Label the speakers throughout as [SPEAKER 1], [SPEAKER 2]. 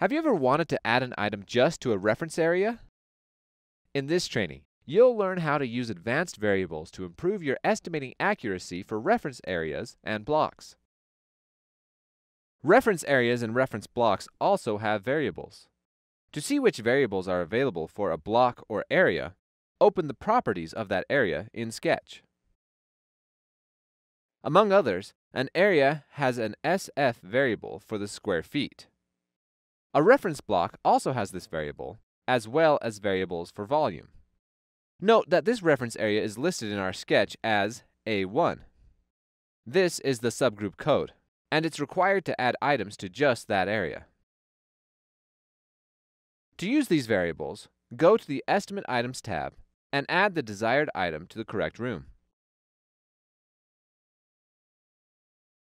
[SPEAKER 1] Have you ever wanted to add an item just to a reference area? In this training, you'll learn how to use advanced variables to improve your estimating accuracy for reference areas and blocks. Reference areas and reference blocks also have variables. To see which variables are available for a block or area, open the properties of that area in Sketch. Among others, an area has an SF variable for the square feet. A reference block also has this variable, as well as variables for volume. Note that this reference area is listed in our sketch as A1. This is the subgroup code, and it's required to add items to just that area. To use these variables, go to the Estimate Items tab and add the desired item to the correct room.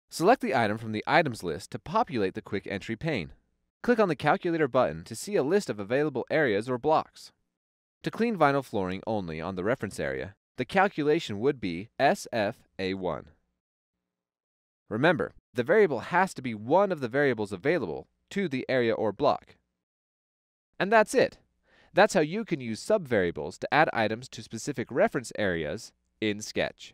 [SPEAKER 1] Select the item from the items list to populate the quick entry pane. Click on the Calculator button to see a list of available areas or blocks. To clean vinyl flooring only on the reference area, the calculation would be SFA1. Remember, the variable has to be one of the variables available to the area or block. And that's it. That's how you can use subvariables to add items to specific reference areas in Sketch.